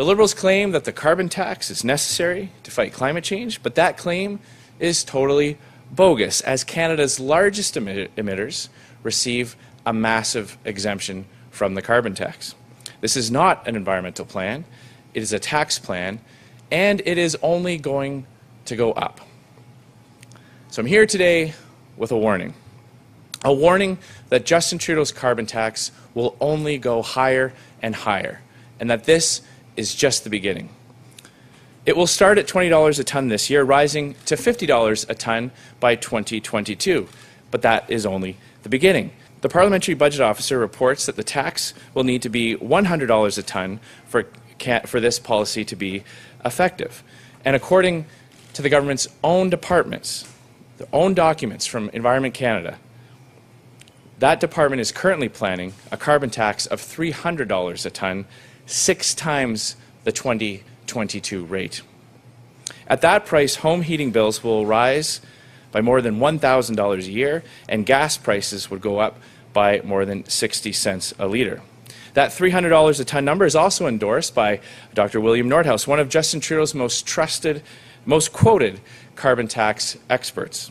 The Liberals claim that the carbon tax is necessary to fight climate change, but that claim is totally bogus, as Canada's largest emitters receive a massive exemption from the carbon tax. This is not an environmental plan, it is a tax plan, and it is only going to go up. So I'm here today with a warning. A warning that Justin Trudeau's carbon tax will only go higher and higher, and that this is just the beginning. It will start at $20 a ton this year, rising to $50 a ton by 2022. But that is only the beginning. The Parliamentary Budget Officer reports that the tax will need to be $100 a ton for, for this policy to be effective. And according to the government's own departments, their own documents from Environment Canada, that department is currently planning a carbon tax of $300 a ton, six times the 2022 rate. At that price, home heating bills will rise by more than $1,000 a year, and gas prices would go up by more than 60 cents a litre. That $300 a ton number is also endorsed by Dr. William Nordhaus, one of Justin Trudeau's most trusted, most quoted carbon tax experts.